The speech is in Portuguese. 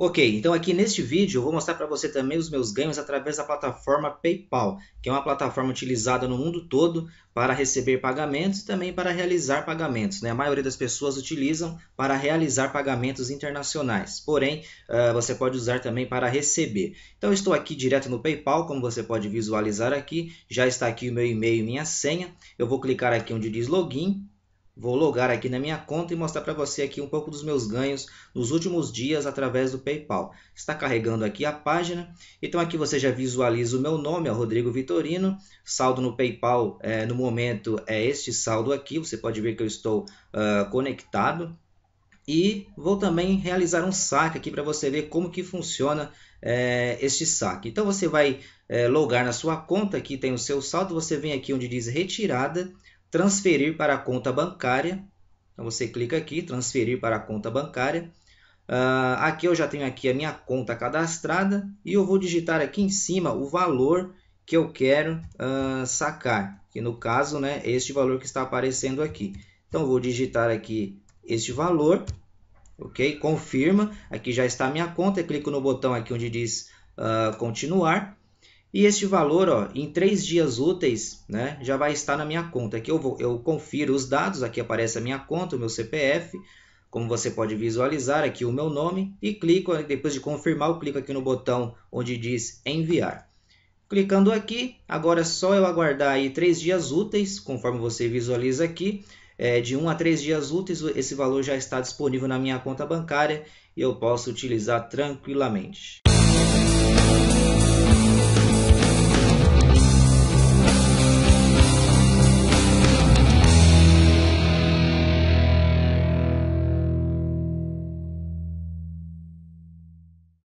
Ok, então aqui neste vídeo eu vou mostrar para você também os meus ganhos através da plataforma PayPal, que é uma plataforma utilizada no mundo todo para receber pagamentos e também para realizar pagamentos. Né? A maioria das pessoas utilizam para realizar pagamentos internacionais, porém uh, você pode usar também para receber. Então estou aqui direto no PayPal, como você pode visualizar aqui, já está aqui o meu e-mail e minha senha. Eu vou clicar aqui onde diz login Vou logar aqui na minha conta e mostrar para você aqui um pouco dos meus ganhos nos últimos dias através do PayPal. Está carregando aqui a página. Então aqui você já visualiza o meu nome, é Rodrigo Vitorino. Saldo no PayPal é, no momento é este saldo aqui. Você pode ver que eu estou uh, conectado. E vou também realizar um saque aqui para você ver como que funciona é, este saque. Então você vai é, logar na sua conta, aqui tem o seu saldo, você vem aqui onde diz retirada transferir para a conta bancária. Então você clica aqui, transferir para a conta bancária. Uh, aqui eu já tenho aqui a minha conta cadastrada e eu vou digitar aqui em cima o valor que eu quero uh, sacar, que no caso né, é este valor que está aparecendo aqui. Então vou digitar aqui este valor, ok? Confirma, aqui já está a minha conta, eu clico no botão aqui onde diz uh, continuar e este valor, ó, em três dias úteis, né, já vai estar na minha conta. Aqui eu, vou, eu confiro os dados, aqui aparece a minha conta, o meu CPF, como você pode visualizar aqui o meu nome, e clico, depois de confirmar, eu clico aqui no botão onde diz enviar. Clicando aqui, agora é só eu aguardar aí três dias úteis, conforme você visualiza aqui, é, de um a três dias úteis, esse valor já está disponível na minha conta bancária e eu posso utilizar tranquilamente.